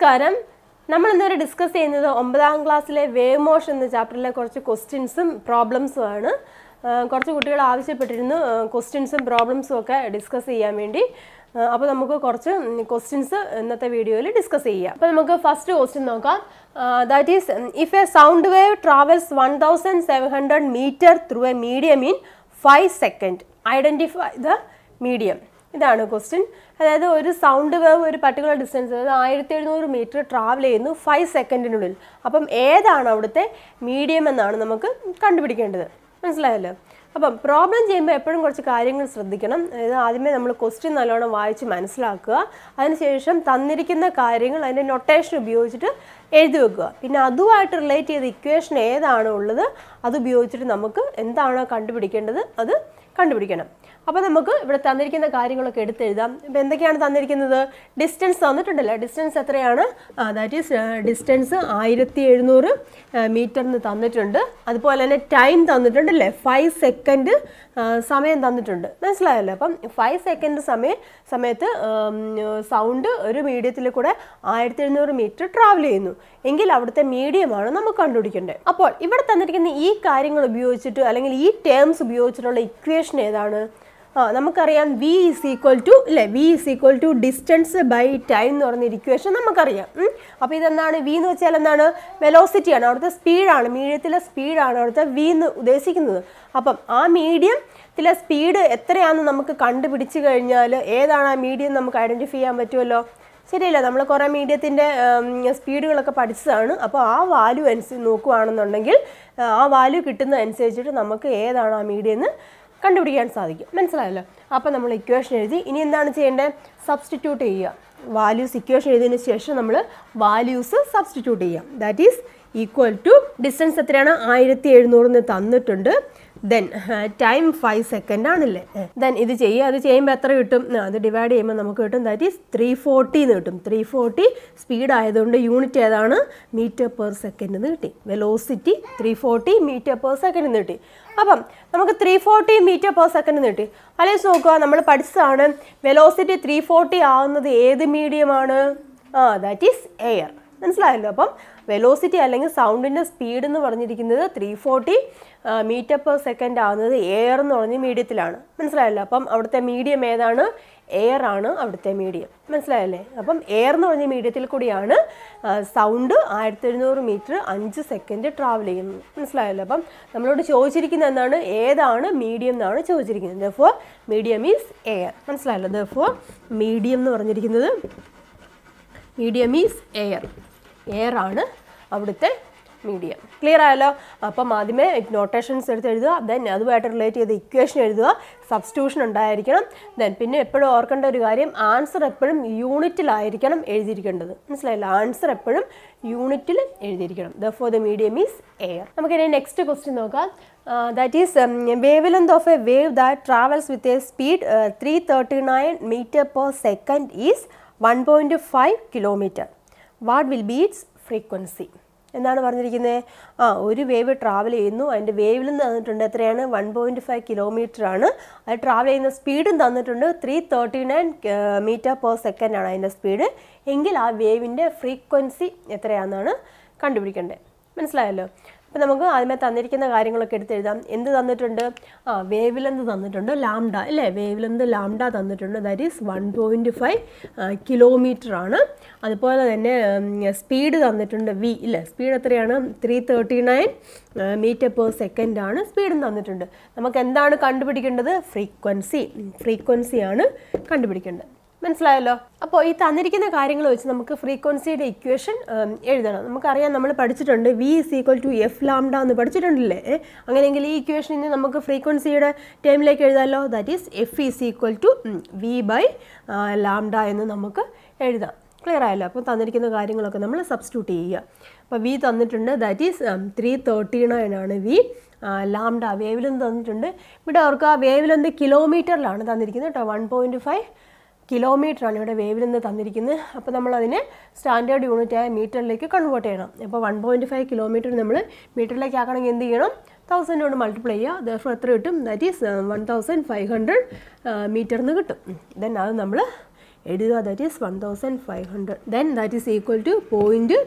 നമസ്കാരം. നമ്മൾ ഇന്നുവരെ ഡിസ്കസ് ചെയ്യുന്നത് ഒമ്പതാം ക്ലാസ്സിലെ വേവ് മോഷൻ എന്ന ചാപ്റ്ററിലെ കുറച്ച് ക്വസ്റ്റ്യൻസും പ്രോബ്ലംസും ആണ്. കുറച്ച് കുട്ടികൾ ആവശ്യപ്പെട്ടിരുന്നു ക്വസ്റ്റ്യൻസും പ്രോബ്ലംസും ഒക്കെ ഡിസ്കസ് ചെയ്യാൻ വേണ്ടി. അപ്പോൾ നമുക്ക് കുറച്ച് ക്വസ്റ്റ്യൻസ് ഇന്നത്തെ വീഡിയോയിൽ ഡിസ്കസ് ചെയ്യാം. അപ്പോൾ നമുക്ക് ഫസ്റ്റ് ക്വസ്റ്റ്യൻ നോക്കാം. That is if a sound wave travels one thousand seven hundred metre through a medium in five second identify the medium ഇതാണ് ക്വസ്റ്റ്യൻ. അതായത് ഒരു സൗണ്ട് വേവ് ഒരു പർട്ടിക്കുലർ ഡിസ്റ്റൻസ് അതായത് ആയിരത്തി എഴുന്നൂറ് മീറ്റർ ട്രാവൽ ചെയ്യുന്നു ഫൈവ് സെക്കൻഡിനുള്ളിൽ അപ്പം ഏതാണ് അവിടുത്തെ മീഡിയം എന്നാണ് നമുക്ക് കണ്ടുപിടിക്കേണ്ടത്. മനസ്സിലായല്ലോ? അപ്പം പ്രോബ്ലം ചെയ്യുമ്പോൾ എപ്പോഴും കുറച്ച് കാര്യങ്ങൾ ശ്രദ്ധിക്കണം. അതായത് ആദ്യമേ നമ്മൾ ക്വസ്റ്റ്യൻ നല്ലോണം വായിച്ച് മനസ്സിലാക്കുക. അതിനുശേഷം തന്നിരിക്കുന്ന കാര്യങ്ങൾ അതിന്റെ നൊട്ടേഷൻ ഉപയോഗിച്ചിട്ട് എഴുതി വെക്കുക. പിന്നെ അതുമായിട്ട് റിലേറ്റ് ചെയ്ത ഇക്വേഷൻ ഏതാണോ ഉള്ളത് അത് ഉപയോഗിച്ചിട്ട് നമുക്ക് എന്താണോ കണ്ടുപിടിക്കേണ്ടത് അത് കണ്ടുപിടിക്കണം. അപ്പോൾ നമുക്ക് ഇവിടെ തന്നിരിക്കുന്ന കാര്യങ്ങളൊക്കെ എടുത്ത് എഴുതാം ഇപ്പോൾ എന്തൊക്കെയാണ് തന്നിരിക്കുന്നത്? ഡിസ്റ്റൻസ് തന്നിട്ടുണ്ടല്ലോ. ഡിസ്റ്റൻസ് എത്രയാണ്? ദാറ്റ് ഈസ് ഡിസ്റ്റൻസ് ആയിരത്തി എഴുന്നൂറ് മീറ്ററിന് തന്നിട്ടുണ്ട്. അതുപോലെ തന്നെ ടൈം തന്നിട്ടുണ്ടല്ലേ ഫൈവ് സെക്കൻഡ് സമയം തന്നിട്ടുണ്ട്. മനസ്സിലായല്ലോ? അപ്പം ഫൈവ് സെക്കൻഡ് സമയം സമയത്ത് സൗണ്ട് ഒരു മീഡിയത്തിൽ കൂടെ ആയിരത്തി എഴുന്നൂറ് മീറ്റർ ട്രാവൽ ചെയ്യുന്നു. എങ്കിൽ അവിടുത്തെ മീഡിയമാണ് നമുക്ക് കണ്ടുപിടിക്കേണ്ടത്. അപ്പോൾ ഇവിടെ തന്നിരിക്കുന്ന ഈ കാര്യങ്ങൾ ഉപയോഗിച്ചിട്ട് അല്ലെങ്കിൽ ഈ ടേംസ് ഉപയോഗിച്ചിട്ടുള്ള ഇക്വേഷൻ ഏതാണ്? നമുക്കറിയാം വി ഇസ് ഈക്വൽ ടു അല്ലേ V is equal to distance by time എന്ന് പറഞ്ഞ ഇക്വേഷൻ നമുക്കറിയാം. അപ്പോൾ ഇതെന്താണ്? വി എന്ന് വെച്ചാൽ എന്താണ്? വെലോസിറ്റിയാണ് അവിടുത്തെ സ്പീഡാണ് മീഡിയത്തിലെ സ്പീഡാണ് അവിടുത്തെ വി എന്ന് ഉദ്ദേശിക്കുന്നത്. അപ്പം ആ മീഡിയത്തിലെ സ്പീഡ് എത്രയാണെന്ന് നമുക്ക് കണ്ടുപിടിച്ച് കഴിഞ്ഞാൽ ഏതാണ് ആ മീഡിയം നമുക്ക് ഐഡന്റിഫൈ ചെയ്യാൻ പറ്റുമല്ലോ? ശരിയല്ല? നമ്മൾ കുറേ മീഡിയത്തിന്റെ സ്പീഡുകളൊക്കെ പഠിച്ചതാണ്. അപ്പോൾ ആ വാല്യൂ അനുസരിച്ച് നോക്കുകയാണെന്നുണ്ടെങ്കിൽ ആ വാല്യൂ കിട്ടുന്ന അനുസരിച്ചിട്ട് നമുക്ക് ഏതാണ് ആ മീഡിയം എന്ന് കണ്ടുപിടിക്കാൻ സാധിക്കും. മനസ്സിലായല്ലോ? അപ്പോൾ നമ്മൾ ഇക്വേഷൻ എഴുതി ഇനി എന്താണ് ചെയ്യേണ്ടത് സബ്സ്റ്റിറ്റ്യൂട്ട് ചെയ്യുക. വാല്യൂസ് ഇക്വേഷൻ എഴുതിയതിന് ശേഷം നമ്മൾ വാല്യൂസ് സബ്സ്റ്റിറ്റ്യൂട്ട് ചെയ്യാം that is equal to distance എത്രയാണ്? ആയിരത്തി എഴുന്നൂറിന് തന്നിട്ടുണ്ട്. ദെൻ ടൈം ഫൈവ് സെക്കൻഡ് ആണല്ലേ? ദെൻ ഇത് ചെയ്യുക അത് ചെയ്യുമ്പോൾ എത്ര കിട്ടും? അത് ഡിവൈഡ് ചെയ്യുമ്പോൾ നമുക്ക് കിട്ടും ദാറ്റ് ഈസ് ത്രീ ഫോർട്ടി എന്ന് കിട്ടും. ത്രീ ഫോർട്ടി സ്പീഡ് ആയതുകൊണ്ട് യൂണിറ്റ് ഏതാണ്? മീറ്റർ പെർ സെക്കൻഡ് എന്ന് കിട്ടി. Velocity three forty metre per second എന്ന് കിട്ടി. അപ്പം നമുക്ക് three forty metre per second എന്ന് കിട്ടി. അല്ലെങ്കിൽ നോക്കുക നമ്മൾ പഠിച്ചതാണ് വെലോസിറ്റി ത്രീ ഫോർട്ടി ആവുന്നത് ഏത് മീഡിയമാണ് ആ ദാറ്റ് ഈസ് എയർ മനസ്സിലായല്ലോ? അപ്പം വെലോസിറ്റി അല്ലെങ്കിൽ സൗണ്ടിന്റെ സ്പീഡ് എന്ന് പറഞ്ഞിരിക്കുന്നത് three forty metre per second ആവുന്നത് എയർ എന്ന് പറഞ്ഞ മീഡിയത്തിലാണ് മനസ്സിലായല്ലോ? അപ്പം അവിടുത്തെ മീഡിയം ഏതാണ്? എയർ ആണ് അവിടുത്തെ മീഡിയം മനസ്സിലായല്ലേ? അപ്പം എയർ എന്ന് പറഞ്ഞ മീഡിയത്തിൽ കൂടിയാണ് സൗണ്ട് ആയിരത്തി എഴുന്നൂറ് മീറ്റർ അഞ്ച് സെക്കൻഡ് ട്രാവൽ ചെയ്യുന്നത്. മനസ്സിലായല്ലോ? അപ്പം നമ്മളോട് ചോദിച്ചിരിക്കുന്നത് എന്താണ്? ഏതാണ് മീഡിയം എന്നാണ് ചോദിച്ചിരിക്കുന്നത്. ദഫോർ മീഡിയം ഈസ് എയർ മനസ്സിലായല്ലോ? ദഫോർ മീഡിയം എന്ന് പറഞ്ഞിരിക്കുന്നത് മീഡിയം ഈസ് എയർ എയർ ആണ് അവിടുത്തെ മീഡിയം. ക്ലിയർ ആയല്ലോ? അപ്പം ആദ്യമേ നോട്ടേഷൻസ് എടുത്ത് എഴുതുക ദെൻ അതുമായിട്ട് റിലേറ്റ് ചെയ്ത് ഇക്വേഷൻ എഴുതുക സബ്സ്റ്റിറ്റ്യൂഷൻ ഉണ്ടായിരിക്കണം ദെൻ പിന്നെ എപ്പോഴും ഓർക്കേണ്ട ഒരു കാര്യം ആൻസർ എപ്പോഴും യൂണിറ്റിലായിരിക്കണം എഴുതിയിരിക്കേണ്ടത്. മനസ്സിലായില്ല? ആൻസർ എപ്പോഴും യൂണിറ്റിൽ എഴുതിയിരിക്കണം. Therefore the medium is air നമുക്കിനി നെക്സ്റ്റ് ക്വസ്റ്റ്യൻ നോക്കാം. That is wavelength of a wave that travels with a speed three thirty nine metre per second is one point five kilometre what will be its frequency എന്താണ് പറഞ്ഞിരിക്കുന്നത് ആ ഒരു wave travel ചെയ്യുന്നു. അതിന്റെ വേവിൽ നിന്ന് തന്നിട്ടുണ്ട്. എത്രയാണ്? വൺ പോയിന്റ് ഫൈവ് കിലോമീറ്റർ ആണ്. അത് ട്രാവൽ ചെയ്യുന്ന സ്പീഡും തന്നിട്ടുണ്ട്. Three thirty nine metre per second ആണ് അതിന്റെ സ്പീഡ് എങ്കിൽ ആ വേവിന്റെ ഫ്രീക്വൻസി എത്രയാണെന്നാണ് കണ്ടുപിടിക്കേണ്ടത്. മനസ്സിലായല്ലോ? അപ്പോൾ നമുക്ക് ആദ്യമേ തന്നിരിക്കുന്ന കാര്യങ്ങളൊക്കെ എടുത്ത് എഴുതാം. എന്ത് തന്നിട്ടുണ്ട്? ആ വേവ് ലെന്ത് തന്നിട്ടുണ്ട് ലാംഡ അല്ലേ? വേവ് ലെന്ത് ലാംഡ തന്നിട്ടുണ്ട് that is one point five kilometre ആണ്. അതുപോലെ തന്നെ സ്പീഡ് തന്നിട്ടുണ്ട് വി ഇല്ലേ? സ്പീഡ് എത്രയാണ്? Three thirty nine metre per second ആണ് സ്പീഡും തന്നിട്ടുണ്ട്. നമുക്ക് എന്താണ് കണ്ടുപിടിക്കേണ്ടത്? ഫ്രീക്വൻസി ഫ്രീക്വൻസിയാണ് കണ്ടുപിടിക്കേണ്ടത്. മനസ്സിലായല്ലോ? അപ്പോൾ ഈ തന്നിരിക്കുന്ന കാര്യങ്ങൾ വെച്ച് നമുക്ക് ഫ്രീക്വൻസിയുടെ ഇക്വേഷൻ എഴുതണം. നമുക്കറിയാം നമ്മൾ പഠിച്ചിട്ടുണ്ട് V is equal to F lambda എന്ന് പഠിച്ചിട്ടുണ്ടല്ലേ? അങ്ങനെയെങ്കിൽ ഈ ഇക്വേഷനിൽ നമുക്ക് ഫ്രീക്വൻസിയുടെ ടൈമിലേക്ക് എഴുതാമല്ലോ that is F is equal to V by lambda എന്ന് നമുക്ക് എഴുതാം. ക്ലിയർ ആയല്ലോ? അപ്പോൾ തന്നിരിക്കുന്ന കാര്യങ്ങളൊക്കെ നമ്മൾ സബ്സ്റ്റിറ്റ്യൂട്ട് ചെയ്യുക. അപ്പോൾ വി തന്നിട്ടുണ്ട് that is three thirty nine ആണ് വി ലാംഡ വേവിലെന്ന് തന്നിട്ടുണ്ട്. ഇവിടെ അവർക്ക് ആ വേവിലെന്ത് കിലോമീറ്ററിലാണ് തന്നിരിക്കുന്നത് കേട്ടോ. വൺ പോയിന്റ് ഫൈവ് കിലോമീറ്റർ ആണ് ഇവിടെ വേവിൽ നിന്ന് തന്നിരിക്കുന്നത്. അപ്പോൾ നമ്മളതിനെ സ്റ്റാൻഡേർഡ് യൂണിറ്റായ മീറ്ററിലേക്ക് കൺവേർട്ട് ചെയ്യണം. അപ്പോൾ വൺ പോയിന്റ് ഫൈവ് കിലോമീറ്റർ നമ്മൾ മീറ്ററിലേക്ക് ആക്കണമെങ്കിൽ എന്ത് ചെയ്യണം? തൗസൻഡ് കൊണ്ട് മൾട്ടിപ്ലൈ ചെയ്യുക. ദർഫോർ എത്ര കിട്ടും? That is one thousand five hundred metre എന്ന് കിട്ടും. ദെൻ അത് നമ്മൾ എഴുതുക. That is one thousand five hundred then that is equal to point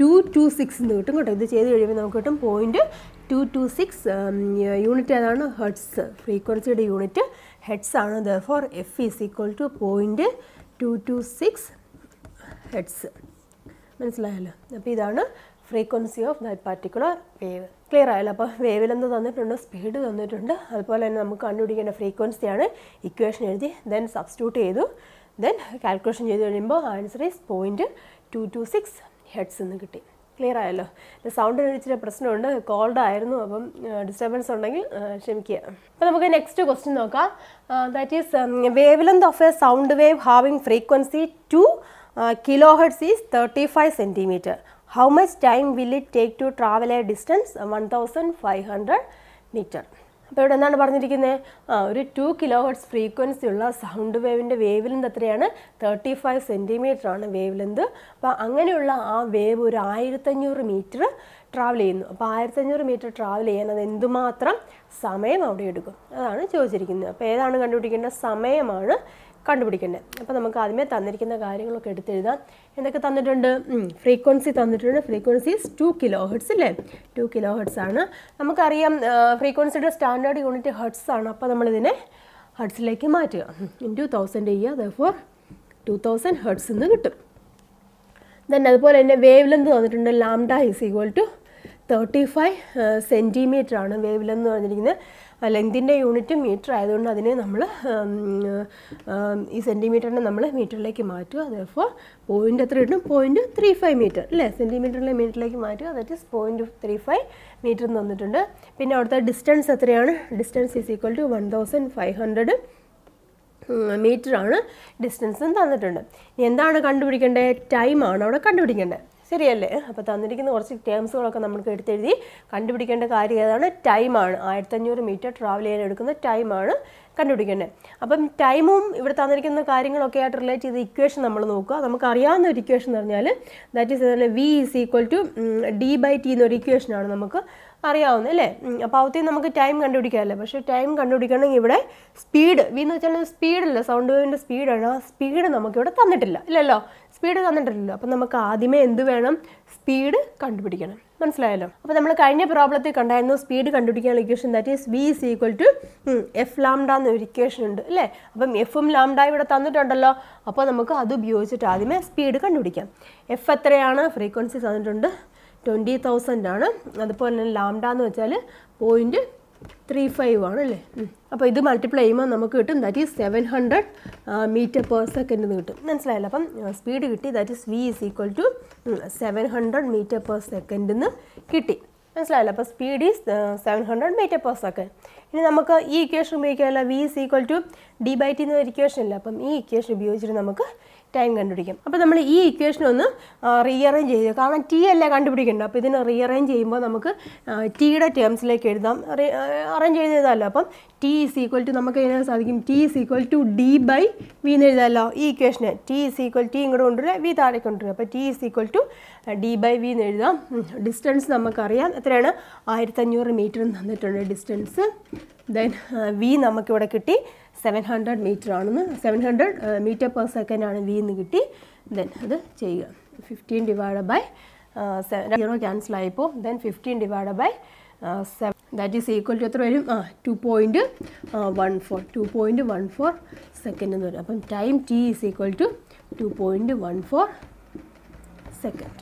two two six എന്ന് കിട്ടും കേട്ടോ. ഇത് ചെയ്ത് കഴിയുമ്പോൾ നമുക്ക് കിട്ടും point two two six unit ഏതാണ്? ഹെർട്സ് ഫ്രീക്വൻസിയുടെ യൂണിറ്റ് ഹെഡ്സ് ആണ്. ദോർ F is equal to point two two six hertz മനസ്സിലായല്ലോ? അപ്പോൾ ഇതാണ് frequency of that particular wave clear ആയല്ലോ? അപ്പോൾ വേവിൽ എന്ത് തന്നിട്ടുണ്ട്? സ്പീഡ് തന്നിട്ടുണ്ട്. അതുപോലെ തന്നെ നമുക്ക് കണ്ടുപിടിക്കേണ്ട ഫ്രീക്വൻസിയാണ് ഇക്വേഷൻ എഴുതി ദെൻ സബ്സ്റ്റിറ്റ്യൂട്ട് ചെയ്തു ദെൻ കാൽക്കുലേഷൻ ചെയ്ത് കഴിയുമ്പോൾ answer is point two two six hertz എന്ന് കിട്ടി. ക്ലിയർ ആയല്ലോ. സൗണ്ടിന് ഇച്ചിരി പ്രശ്നമുണ്ട്. കോൾഡ് ആയിരുന്നു. അപ്പം ഡിസ്റ്റർബൻസ് ഉണ്ടെങ്കിൽ ക്ഷമിക്കുക. അപ്പോൾ നമുക്ക് നെക്സ്റ്റ് ക്വസ്റ്റ്യൻ നോക്കാം. That is wave length of a sound wave having frequency two kilo hertz is thirty five centimetre how much time will it take to travel a distance one thousand five hundred metre അപ്പോൾ ഇവിടെ എന്താണ് പറഞ്ഞിരിക്കുന്നത് ആ ഒരു two kilo hertz frequency ഉള്ള sound വേവിന്റെ wave length എത്രയാണ്? Thirty five centimetre ആണ് വേവ് ലെന്ത് അപ്പോൾ അങ്ങനെയുള്ള ആ വേവ് ഒരു ആയിരത്തഞ്ഞൂറ് മീറ്റർ ട്രാവൽ ചെയ്യുന്നു. അപ്പോൾ ആയിരത്തഞ്ഞൂറ് മീറ്റർ ട്രാവൽ ചെയ്യാൻ അത് എന്തുമാത്രം സമയം അവിടെ എടുക്കും? അതാണ് ചോദിച്ചിരിക്കുന്നത്. അപ്പോൾ ഏതാണ് കണ്ടുപിടിക്കേണ്ട സമയമാണ് കണ്ടുപിടിക്കേണ്ടത്. അപ്പോൾ നമുക്ക് ആദ്യമേ തന്നിരിക്കുന്ന കാര്യങ്ങളൊക്കെ എടുത്തെഴുതാം. എന്തൊക്കെ തന്നിട്ടുണ്ട്? ഫ്രീക്വൻസി തന്നിട്ടുണ്ട്. ഫ്രീക്വൻസീസ് ടു കിലോ ഹെഡ്സ് അല്ലേ ടു കിലോ ഹെഡ്സ് ആണ്. നമുക്കറിയാം ഫ്രീക്വൻസിയുടെ സ്റ്റാൻഡേർഡ് യൂണിറ്റ് ഹെഡ്സ് ആണ്. അപ്പോൾ നമ്മളിതിനെ ഹെഡ്സിലേക്ക് മാറ്റുക. ഇന്റു തൗസൻഡ് ചെയ്യുക ഫോർ ടു തൗസൻഡ് ഹെഡ്സ് എന്ന് കിട്ടും. ദെൻ അതുപോലെ തന്നെ വേവ് ലെന്ത് തന്നിട്ടുണ്ട്. Lambda is equal to thirty five centimetre ആണ് വേവ് ലെന്ത് പറഞ്ഞിരിക്കുന്നത്. ലെങ്തിന്റെ യൂണിറ്റ് മീറ്റർ ആയതുകൊണ്ട് അതിനെ നമ്മൾ ഈ സെന്റിമീറ്ററിനെ നമ്മൾ മീറ്ററിലേക്ക് മാറ്റുക. അതേപ്പോൾ പോയിന്റ് എത്ര കിട്ടും പോയിന്റ് ത്രീ ഫൈവ് മീറ്റർ അല്ലേ? സെന്റിമീറ്ററിലെ മീറ്ററിലേക്ക് മാറ്റുക. That is point three five metre എന്ന് തന്നിട്ടുണ്ട്. പിന്നെ അവിടുത്തെ ഡിസ്റ്റൻസ് എത്രയാണ്? Distance is equal to one thousand five hundred മീറ്ററാണ് ഡിസ്റ്റൻസും തന്നിട്ടുണ്ട്. എന്താണ് കണ്ടുപിടിക്കേണ്ടത്? ടൈമാണ് അവിടെ കണ്ടുപിടിക്കേണ്ടത്. ശരിയല്ലേ? അപ്പോൾ തന്നിരിക്കുന്ന കുറച്ച് ടേംസുകളൊക്കെ നമുക്ക് എടുത്തെഴുതി കണ്ടുപിടിക്കേണ്ട കാര്യം ഏതാണ്? ടൈമാണ് ആയിരത്തഞ്ഞൂറ് മീറ്റർ ട്രാവൽ ചെയ്യാൻ എടുക്കുന്ന ടൈമാണ് കണ്ടുപിടിക്കേണ്ടത്. അപ്പം ടൈമും ഇവിടെ തന്നിരിക്കുന്ന കാര്യങ്ങളൊക്കെ ആയിട്ട് റിലേറ്റ് ചെയ്ത ഇക്വേഷൻ നമ്മൾ നോക്കുക. നമുക്ക് അറിയാവുന്ന ഒരു ഇക്വേഷൻ എന്ന് പറഞ്ഞാൽ that is V is equal to D by T എന്നൊരു ഇക്വേഷനാണ് നമുക്ക് അറിയാവുന്നത് അല്ലേ? അപ്പോൾ അവത്തിൽ നമുക്ക് ടൈം കണ്ടുപിടിക്കാമല്ലേ? പക്ഷേ ടൈം കണ്ടുപിടിക്കണമെങ്കിൽ ഇവിടെ സ്പീഡ് വി എന്ന് വെച്ചാൽ സ്പീഡല്ല സൗണ്ട് വേവിന്റെ സ്പീഡാണ് ആ സ്പീഡ് നമുക്കിവിടെ തന്നിട്ടില്ല. ഇല്ലല്ലോ? സ്പീഡ് തന്നിട്ടില്ലല്ലോ. അപ്പം നമുക്ക് ആദ്യമേ എന്ത് വേണം? സ്പീഡ് കണ്ടുപിടിക്കണം. മനസ്സിലായല്ലോ? അപ്പോൾ നമ്മൾ കഴിഞ്ഞ പ്രോബ്ലത്തിൽ കണ്ടായിരുന്നു സ്പീഡ് കണ്ടുപിടിക്കാനുള്ള equation that is V is equal to F lambda എന്നൊരു ഇക്വേഷൻ ഉണ്ട് അല്ലേ? അപ്പം എഫും ലാംഡ ഇവിടെ തന്നിട്ടുണ്ടല്ലോ. അപ്പോൾ നമുക്ക് അത് ഉപയോഗിച്ചിട്ട് ആദ്യമേ സ്പീഡ് കണ്ടുപിടിക്കാം. എഫ് എത്രയാണ്? ഫ്രീക്വൻസി തന്നിട്ടുണ്ട്. ട്വന്റി തൗസൻഡ് ആണ്. അതുപോലെ തന്നെ ലാംഡ എന്ന് വെച്ചാൽ പോയിന്റ് ത്രീ ഫൈവ് ആണ് അല്ലേ അപ്പോൾ ഇത് മൾട്ടിപ്ലൈ ചെയ്യുമ്പോൾ നമുക്ക് കിട്ടും that is seven hundred metre per second എന്ന് കിട്ടും. മനസ്സിലായല്ലോ? അപ്പം സ്പീഡ് കിട്ടി that is V is equal to seven hundred metre per second എന്ന് കിട്ടി. മനസ്സിലായല്ലോ? അപ്പോൾ speed is seven hundred metre per second ഇനി നമുക്ക് ഈ equation ഉപയോഗിക്കാമല്ലോ. V is equal to D by T എന്നൊരു ഇക്വേഷൻ ഇല്ല? അപ്പം ഈ ഇക്വേഷൻ ഉപയോഗിച്ചിട്ട് നമുക്ക് ടൈം കണ്ടുപിടിക്കും. അപ്പോൾ നമ്മൾ ഈ ഇക്വേഷൻ ഒന്ന് റീഅറേഞ്ച് ചെയ്തു കാരണം ടി അല്ലേ കണ്ടുപിടിക്കേണ്ടത്? അപ്പോൾ ഇതിനെ റീഅറേഞ്ച് ചെയ്യുമ്പോൾ നമുക്ക് ടിയുടെ ടേംസിലേക്ക് എഴുതാം. അറേഞ്ച് ചെയ്ത് അപ്പം ടി ഈസ് ഈക്വൽ ടു നമുക്ക് എഴുതാൻ സാധിക്കും? T is equal to D by V എന്ന് എഴുതാമല്ലോ ഈ ഇക്വേഷന് ടി ഈസ് ഈക്വൽ ടി ഇങ്ങോട്ട് കൊണ്ടുവരിക വി താഴെ കൊണ്ടുവരിക. അപ്പോൾ T is equal to D by V എന്ന് എഴുതാം. ഡിസ്റ്റൻസ് നമുക്കറിയാം. എത്രയാണ്? ആയിരത്തഞ്ഞൂറ് മീറ്റർ തന്നിട്ടുണ്ട് ഡിസ്റ്റൻസ് ദെൻ വി നമുക്കിവിടെ കിട്ടി. സെവൻ ഹൺഡ്രഡ് മീറ്റർ ആണെന്ന് seven hundred metre per second ആണ് വി എന്ന് കിട്ടി. ദെൻ അത് ചെയ്യുക. Fifteen divide by zero cancel ആയിപ്പോൾ then fifteen divide by seven that is equal to എത്ര വരും? ആ two point one four two point one four second എന്ന് വരും. അപ്പം time T is equal to two point one four second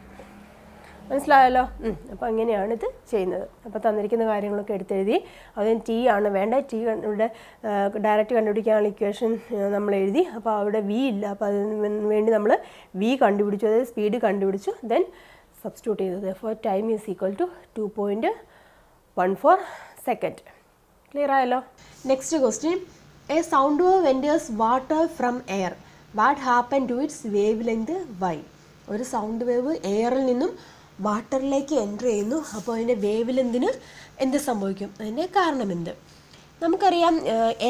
മനസ്സിലായല്ലോ? അപ്പോൾ അങ്ങനെയാണ് ഇത് ചെയ്യുന്നത്. അപ്പോൾ തന്നിരിക്കുന്ന കാര്യങ്ങളൊക്കെ എടുത്തെഴുതി അതിന് ടി ആണ് വേണ്ട? ടി ഇവിടെ ഡയറക്റ്റ് കണ്ടുപിടിക്കാനുള്ള ഇക്വേഷൻ നമ്മൾ എഴുതി അപ്പോൾ അവിടെ വി ഇല്ല. അപ്പോൾ അതിന് വേണ്ടി നമ്മൾ വി കണ്ടുപിടിച്ചു. അതായത് സ്പീഡ് കണ്ടുപിടിച്ചു. ദെൻ സബ്സ്റ്റിറ്റ്യൂട്ട് ചെയ്തത് for time is equal to two point one four second clear ആയല്ലോ? Next question a sound wave enters water from air what happen to its wave length why ഒരു sound wave എയറിൽ നിന്നും വാട്ടറിലേക്ക് enter ചെയ്യുന്നു. അപ്പോൾ അതിന്റെ wave ലെന്തിന് എന്ത് സംഭവിക്കും? അതിന്റെ കാരണം എന്ത് നമുക്കറിയാം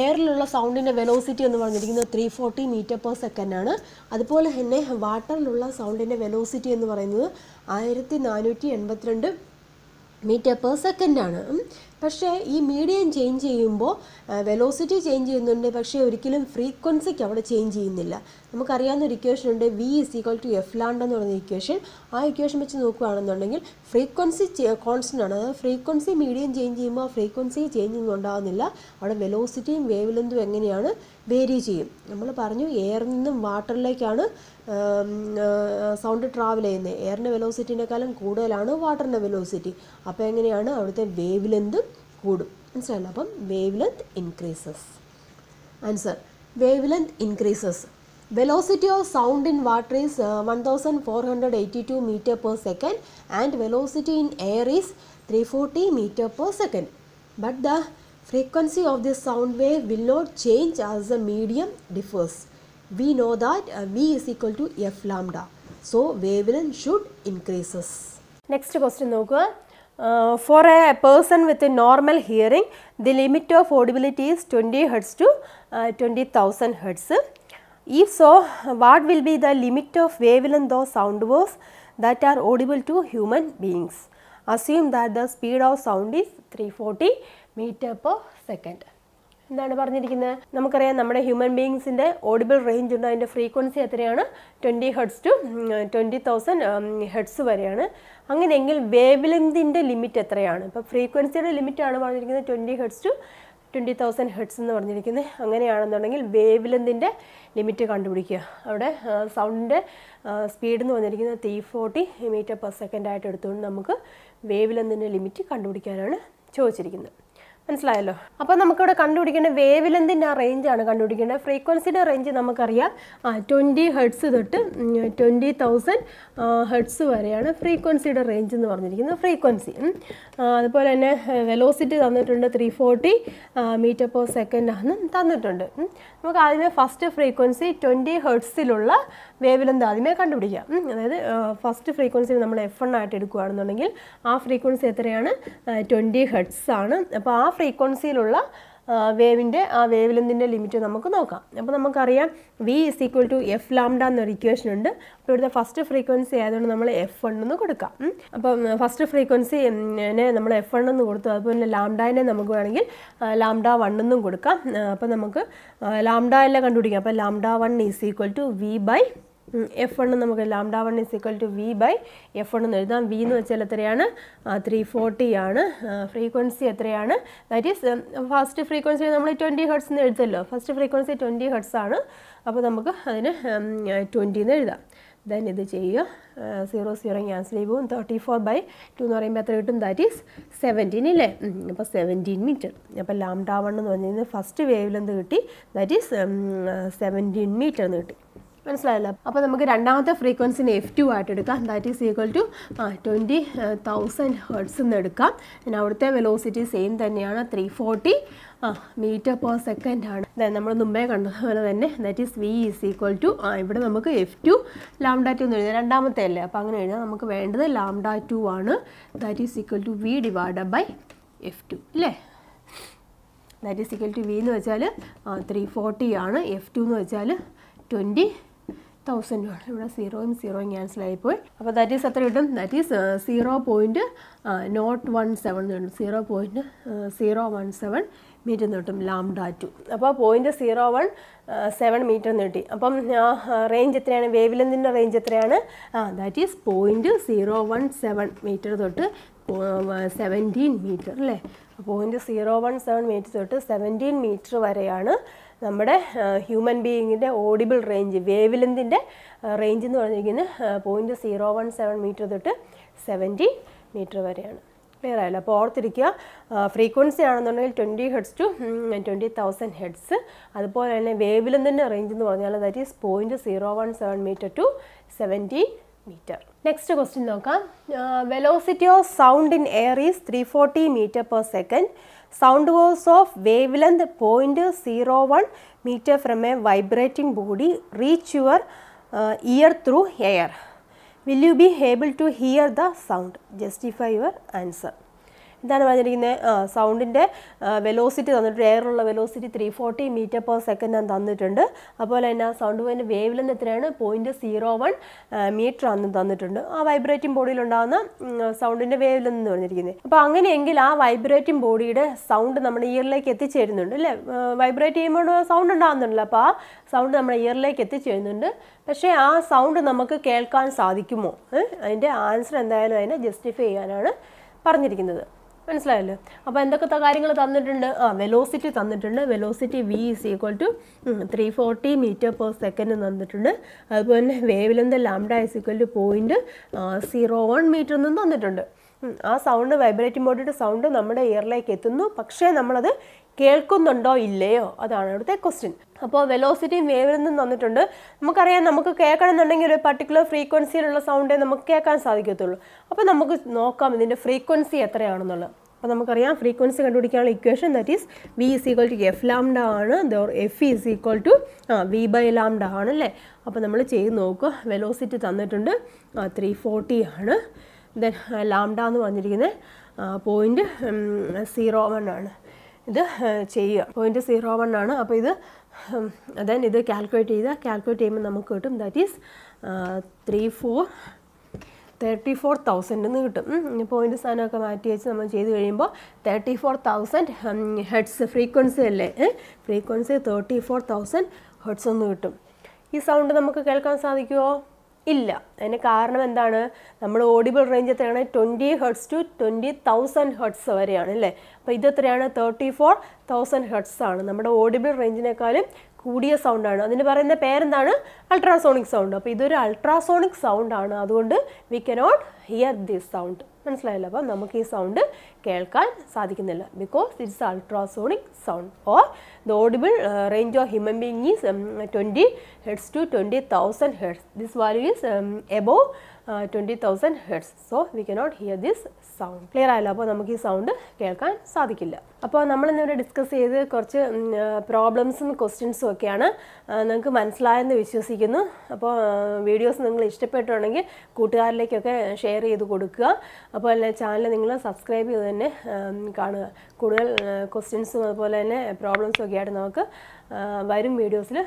എയറിലുള്ള സൗണ്ടിന്റെ വെലോസിറ്റി എന്ന് പറഞ്ഞിരിക്കുന്നത് three forty metre per second ആണ്. അതുപോലെ തന്നെ വാട്ടറിലുള്ള സൗണ്ടിന്റെ വെലോസിറ്റി എന്ന് പറയുന്നത് ആയിരത്തി നാനൂറ്റി എൺപത്തിരണ്ട് മീറ്റർ പെർ സെക്കൻഡാണ് പക്ഷേ ഈ മീഡിയം ചേഞ്ച് ചെയ്യുമ്പോൾ വെലോസിറ്റി ചേഞ്ച് ചെയ്യുന്നുണ്ട് പക്ഷേ ഒരിക്കലും ഫ്രീക്വൻസിക്ക് അവിടെ ചേഞ്ച് ചെയ്യുന്നില്ല. നമുക്കറിയാവുന്ന ഒരു ഇക്വേഷൻ ഉണ്ട് V is equal to F lambda എന്ന് പറയുന്ന ഇക്വേഷൻ ആ ഇക്വേഷൻ വെച്ച് നോക്കുകയാണെന്നുണ്ടെങ്കിൽ ഫ്രീക്വൻസി കോൺസ്റ്റന്റ് ആണ്. അതായത് ഫ്രീക്വൻസി മീഡിയം ചേഞ്ച് ചെയ്യുമ്പോൾ ആ ഫ്രീക്വൻസി ചേഞ്ച് ഒന്നും ഉണ്ടാകുന്നില്ല അവിടെ വെലോസിറ്റിയും വേവ് ലെന്തും എങ്ങനെയാണ് വേരി ചെയ്യും. നമ്മൾ പറഞ്ഞു എയറിൽ നിന്നും വാട്ടറിലേക്കാണ് സൗണ്ട് ട്രാവൽ ചെയ്യുന്നത്. എയറിന്റെ വെലോസിറ്റിനേക്കാളും കൂടുതലാണ് വാട്ടറിന്റെ വെലോസിറ്റി. അപ്പോൾ എങ്ങനെയാണ് അവിടുത്തെ വേവ് ലെന്തും കൂടും മനസ്സിലായല്ലോ അപ്പം wavelength increases answer wavelength increases velocity of sound in water is uh, 1482 meter per second and velocity in air is 340 meter per second but the frequency of the sound wave will not change as the medium differs we know that uh, v is equal to f lambda so wavelength should increases next question നോക്കുക uh, for a person with a normal hearing the limit of audibility is 20 hertz to uh, 20000 hertz if so, what will be the limit of wavelength of sound waves that are audible to human beings? Assume that the speed of sound is 340 meter per second. എന്താണ് പറഞ്ഞിരിക്കുന്നത്? നമുക്കറിയാം നമ്മുടെ human ബീങ്സിന്റെ audible range ഉണ്ട്. അതിന്റെ frequency എത്രയാണ്? Twenty hertz to twenty thousand hertz വരെയാണ്. അങ്ങനെയെങ്കിൽ wave ലെങ്തിന്റെ ലിമിറ്റ് എത്രയാണ് ഇപ്പോൾ ഫ്രീക്വൻസിയുടെ ലിമിറ്റാണ് പറഞ്ഞിരിക്കുന്നത് twenty hertz to twenty thousand hertz എന്ന് പറഞ്ഞിരിക്കുന്നത്. അങ്ങനെയാണെന്നുണ്ടെങ്കിൽ വേവ് ലെന്തിന്റെ ലിമിറ്റ് കണ്ടുപിടിക്കുക. അവിടെ സൗണ്ടിന്റെ സ്പീഡ് എന്ന് പറഞ്ഞിരിക്കുന്നത് three forty metre per second ആയിട്ട് എടുത്തുകൊണ്ട് നമുക്ക് വേവ് ലെന്തിന്റെ ലിമിറ്റ് കണ്ടുപിടിക്കാനാണ് ചോദിച്ചിരിക്കുന്നത്. മനസ്സിലായല്ലോ? അപ്പോൾ നമുക്കിവിടെ കണ്ടുപിടിക്കേണ്ട വേവ് ലെന്തിന്റെ ആ റേഞ്ചാണ് കണ്ടുപിടിക്കേണ്ടത്. ഫ്രീക്വൻസിയുടെ റേഞ്ച് നമുക്കറിയാം. ട്വന്റി ഹെഡ്സ് തൊട്ട് ട്വന്റി തൗസൻഡ് ഹെഡ്സ് വരെയാണ് ഫ്രീക്വൻസിയുടെ റേഞ്ച് എന്ന് പറഞ്ഞിരിക്കുന്നത്. ഫ്രീക്വൻസി അതുപോലെ തന്നെ വെലോസിറ്റി തന്നിട്ടുണ്ട് three forty metre per second ആണ് തന്നിട്ടുണ്ട്. നമുക്ക് ആദ്യമേ ഫസ്റ്റ് ഫ്രീക്വൻസി ട്വന്റി ഹെഡ്സിലുള്ള വേവ് ലെന്ത് ആദ്യമേ കണ്ടുപിടിക്കാം. അതായത് ഫസ്റ്റ് ഫ്രീക്വൻസി നമ്മൾ എഫ് എണ്ണായിട്ട് എടുക്കുകയാണെന്നുണ്ടെങ്കിൽ ആ ഫ്രീക്വൻസി എത്രയാണ്? ട്വന്റി ഹെഡ്സ് ആണ്. അപ്പോൾ ആ ഫ്രീക്വൻസിയിലുള്ള വേവിന്റെ ആ വേവ് ലെന്തിന്റെ ലിമിറ്റ് നമുക്ക് നോക്കാം. അപ്പോൾ നമുക്കറിയാം V is equal to F lambda എന്നൊരു ഇക്വേഷൻ ഉണ്ട്. അപ്പോൾ ഇവിടുത്തെ ഫസ്റ്റ് ഫ്രീക്വൻസി ആയതുകൊണ്ട് നമ്മൾ എഫ് വൺ എന്ന് കൊടുക്കാം. അപ്പം ഫസ്റ്റ് ഫ്രീക്വൻസി നമ്മൾ എഫ് വൺ എന്ന് കൊടുത്തു. അതുപോലെ ലാംഡാനെ നമുക്ക് വേണമെങ്കിൽ ലാംഡ വൺ എന്നും കൊടുക്കാം. അപ്പോൾ നമുക്ക് ലാംഡ എല്ലാം കണ്ടുപിടിക്കാം. അപ്പോൾ lambda one is equal to V by F one നമുക്ക് lambda one is equal to V by F എന്ന് എഴുതാം. വി എന്ന് വെച്ചാൽ എത്രയാണ്? ത്രീ ഫോർട്ടി ആണ്. ഫ്രീക്വൻസി എത്രയാണ്? ദാറ്റ് ഈസ് ഫസ്റ്റ് ഫ്രീക്വൻസി നമ്മൾ ട്വന്റി ഹെർട്സ് എന്ന് എഴുതല്ലോ. ഫസ്റ്റ് ഫ്രീക്വൻസി ട്വന്റി ഹെർട്സ് ആണ്. അപ്പോൾ നമുക്ക് അതിന് ട്വന്റി എന്ന് എഴുതാം. ദെൻ ഇത് ചെയ്യുക. സീറോ സീറോ ക്യാൻസൽ ചെയ്യുമ്പോൾ തേർട്ടി ഫോർ ബൈ ടു എന്ന് പറയുമ്പോൾ എത്ര കിട്ടും? ദാറ്റ് ഈസ് സെവന്റീൻ ഇല്ലേ? അപ്പോൾ സെവന്റീൻ മീറ്റർ അപ്പോൾ ലാംഡ വൺ എന്ന് പറഞ്ഞാൽ ഫസ്റ്റ് വേവിലെന്ത് കിട്ടി? ദാറ്റ് ഈസ് സെവന്റീൻ മീറ്റർ എന്ന് കിട്ടി. മനസ്സിലായല്ലോ? അപ്പോൾ നമുക്ക് രണ്ടാമത്തെ ഫ്രീക്വൻസിന് എഫ് ടു ആയിട്ട് എടുക്കാം. That is equal to twenty thousand hertz എന്ന് എടുക്കാം. പിന്നെ അവിടുത്തെ വെലോസിറ്റി സെയിം തന്നെയാണ്. ത്രീ ഫോർട്ടി ആ മീറ്റർ പെർ സെക്കൻഡ് ആണ്. നമ്മൾ മുമ്പേ കണ്ടതുപോലെ തന്നെ that is V is equal to ആ ഇവിടെ നമുക്ക് എഫ് ടു ലാംഡ ടു എന്ന് എഴുതാം. രണ്ടാമത്തെ അല്ലേ? അപ്പോൾ അങ്ങനെ എഴുതാം. നമുക്ക് വേണ്ടത് ലാംഡ ടു ആണ്. That is equal to V divide by F two അല്ലേ? That is equal to V എന്ന് വെച്ചാൽ ത്രീ ഫോർട്ടി ആണ്. എഫ് ടു എന്ന് വെച്ചാൽ ട്വന്റി തൗസൻഡ് ആണ്. ഇവിടെ സീറോയും സീറോയും ക്യാൻസൽ ആയിപ്പോയി. അപ്പോൾ ദാറ്റ് ഈസ് എത്ര കിട്ടും? That is zero point nought one seven കിട്ടും. Zero point zero one seven metre എന്ന് കിട്ടും ലാംഡ ടു അപ്പോൾ point zero one seven metre എന്ന് കിട്ടി. അപ്പം റേഞ്ച് എത്രയാണ്? വേവ് ലെന്തിന്റെ റേഞ്ച് എത്രയാണ്? ആ that is point zero one seven metre തൊട്ട് സെവന്റീൻ മീറ്റർ അല്ലേ? Point zero one seven metre തൊട്ട് സെവന്റീൻ മീറ്റർ വരെയാണ് നമ്മുടെ ഹ്യൂമൻ ബീയിങ്ങിന്റെ ഓഡിബിൾ റേഞ്ച് വേവ് ലെന്തിന്റെ റേഞ്ച് എന്ന് പറഞ്ഞിരിക്കുന്നത് point zero one seven metre തൊട്ട് സെവന്റി മീറ്റർ വരെയാണ്. ക്ലിയർ ആയല്ലോ? അപ്പോൾ ഓർത്തിരിക്കുക ഫ്രീക്വൻസി ആണെന്നുണ്ടെങ്കിൽ twenty hertz to twenty thousand hertz അതുപോലെ തന്നെ വേവ് ലെന്തിന്റെ റേഞ്ച് എന്ന് പറഞ്ഞാൽ that is point zero one seven metre to seventy metre next question നോക്കാം. Velocity of sound in air is three forty metre per second sound waves of wave length point zero one metre from a vibrating body reach your ear through air will you be able to hear the sound justify your answer ഇതാണ് പറഞ്ഞിരിക്കുന്നത് ആ സൗണ്ടിന്റെ velocity തന്നിട്ടുണ്ട്. എയറിലുള്ള velocity three forty metre per second ഞാൻ തന്നിട്ടുണ്ട്. അതുപോലെ തന്നെ sound വേവിന്റെ വേവ് ലെന്ത് എത്രയാണ്? പോയിന്റ് സീറോ വൺ മീറ്റർ അന്ന് തന്നിട്ടുണ്ട്. ആ വൈബ്രേറ്റിംഗ് ബോഡിയിലുണ്ടാകുന്ന സൗണ്ടിന്റെ വേവ് ലെന്ത് എന്ന് പറഞ്ഞിരിക്കുന്നത്. അപ്പോൾ അങ്ങനെയെങ്കിൽ ആ വൈബ്രേറ്റിംഗ് ബോഡിയുടെ സൗണ്ട് നമ്മുടെ ഇയറിലേക്ക് എത്തിച്ചേരുന്നുണ്ട് അല്ലേ? വൈബ്രേറ്റ് ചെയ്യുമ്പോൾ സൗണ്ട് ഉണ്ടാകുന്നുണ്ടല്ലോ. അപ്പോൾ ആ സൗണ്ട് നമ്മുടെ ഇയറിലേക്ക് എത്തിച്ചേരുന്നുണ്ട്. പക്ഷേ ആ സൗണ്ട് നമുക്ക് കേൾക്കാൻ സാധിക്കുമോ? അതിന്റെ ആൻസർ എന്തായാലും അതിനെ ജസ്റ്റിഫൈ ചെയ്യാനാണ് പറഞ്ഞിരിക്കുന്നത്. മനസ്സിലായല്ലോ? അപ്പോൾ എന്തൊക്കെ കാര്യങ്ങൾ തന്നിട്ടുണ്ട്? ആ വെലോസിറ്റി തന്നിട്ടുണ്ട്. Velocity V is equal to three forty metre per second തന്നിട്ടുണ്ട്. അതുപോലെ തന്നെ wave length lambda is equal to point zero one metre എന്നും തന്നിട്ടുണ്ട്. ആ സൗണ്ട് വൈബ്രേറ്റിംഗ് ബോഡിയുടെ സൗണ്ട് നമ്മുടെ ഇയറിലേക്ക് എത്തുന്നു. പക്ഷേ നമ്മളത് കേൾക്കുന്നുണ്ടോ ഇല്ലയോ? അതാണ് ഇവിടുത്തെ ക്വസ്റ്റ്യൻ അപ്പോൾ വെലോസിറ്റിയും വേവിൽ നിന്നും തന്നിട്ടുണ്ട് നമുക്കറിയാം നമുക്ക് കേൾക്കണമെന്നുണ്ടെങ്കിൽ ഒരു പർട്ടിക്കുലർ ഫ്രീക്വൻസിയിലുള്ള സൗണ്ടേ നമുക്ക് കേൾക്കാൻ സാധിക്കത്തുള്ളൂ. അപ്പോൾ നമുക്ക് നോക്കാം ഇതിന്റെ ഫ്രീക്വൻസി എത്രയാണെന്നുള്ളത്. അപ്പോൾ നമുക്കറിയാം ഫ്രീക്വൻസി കണ്ടുപിടിക്കാനുള്ള equation that is V is equal to F lambda ആണ്. എഫ് ഈസ് ഈക്വൽ ടു ആ വി ബൈ ലാംഡ ആണ് അല്ലേ? അപ്പോൾ നമ്മൾ ചെയ്ത് നോക്കുക. വെലോസിറ്റി തന്നിട്ടുണ്ട്. ത്രീ ഫോർട്ടി ആണ്. ദെൻ ലാംഡ എന്ന് പറഞ്ഞിരിക്കുന്നത് പോയിന്റ് സീറോ വൺ ആണ്. ഇത് ചെയ്യുക. പോയിന്റ് സീറോ വൺ ആണ്. അപ്പോൾ ഇത് ദെൻ ഇത് കാൽക്കുലേറ്റ് ചെയ്താൽ കാൽക്കുലേറ്റ് ചെയ്യുമ്പോൾ നമുക്ക് കിട്ടും. That is three four thirty four thousand എന്ന് കിട്ടും. പോയിന്റ് സാധനമൊക്കെ മാറ്റി വെച്ച് നമ്മൾ ചെയ്ത് കഴിയുമ്പോൾ thirty four thousand hertz frequency അല്ലേ? Frequency thirty four thousand hertz എന്ന് കിട്ടും. ഈ സൗണ്ട് നമുക്ക് കേൾക്കാൻ സാധിക്കുമോ ഇല്ല. അതിന് കാരണം എന്താണ്? നമ്മൾ ഓഡിബിൾ റേഞ്ച് എത്രയാണ്? Twenty hertz to twenty thousand hertz വരെയാണ് അല്ലേ? അപ്പോൾ ഇത് എത്രയാണ്? തേർട്ടി ഫോർ തൗസൻഡ് ഹെർട്സ് ആണ്. നമ്മുടെ ഓഡിബിൾ റേഞ്ചിനേക്കാളും കൂടിയ സൗണ്ടാണ് അതിന് പറയുന്ന പേരെന്താണ്? അൾട്രാസോണിക് സൗണ്ട് അപ്പോൾ ഇതൊരു അൾട്രാസോണിക് സൗണ്ട് ആണ്. അതുകൊണ്ട് we cannot hear this sound മനസ്സിലായല്ലോ? അപ്പോൾ നമുക്ക് ഈ സൗണ്ട് കേൾക്കാൻ സാധിക്കുന്നില്ല. Because it's ultrasonic sound or the audible range of human being is twenty hertz to twenty thousand hertz this value is above twenty thousand hertz so we cannot hear this sound clear ആയല്ലോ? അപ്പോൾ നമുക്ക് ഈ sound കേൾക്കാൻ സാധിക്കില്ല. അപ്പോൾ നമ്മൾ ഇന്നിവിടെ discuss ചെയ്ത് കുറച്ച് പ്രോബ്ലംസും ക്വസ്റ്റ്യൻസും ഒക്കെയാണ് നിങ്ങൾക്ക് മനസ്സിലായെന്ന് വിശ്വസിക്കുന്നു. അപ്പോൾ വീഡിയോസ് നിങ്ങൾ ഇഷ്ടപ്പെട്ടുണ്ടെങ്കിൽ കൂട്ടുകാരിലേക്കൊക്കെ ഷെയർ ചെയ്ത് കൊടുക്കുക. അപ്പോൾ ചാനൽ നിങ്ങൾ സബ്സ്ക്രൈബ് ചെയ്ത് തന്നെ കാണുക. കൂടുതൽ ക്വസ്റ്റ്യൻസും അതുപോലെ തന്നെ പ്രോബ്ലംസും ഒക്കെ ആയിട്ട് നമുക്ക് വരും വീഡിയോസിൽ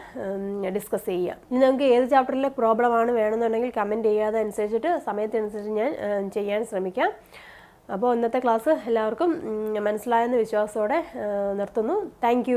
ഡിസ്കസ് ചെയ്യാം. ഇനി നിങ്ങൾക്ക് ഏത് ചാപ്റ്ററിലെ പ്രോബ്ലമാണ് വേണമെന്നുണ്ടെങ്കിൽ കമന്റ് ചെയ്യാതെ അനുസരിച്ചിട്ട് സമയത്തിനനുസരിച്ച് ഞാൻ ചെയ്യാൻ ശ്രമിക്കാം. അപ്പോൾ ഇന്നത്തെ ക്ലാസ് എല്ലാവർക്കും മനസ്സിലായെന്ന് വിശ്വാസത്തോടെ നിർത്തുന്നു. താങ്ക്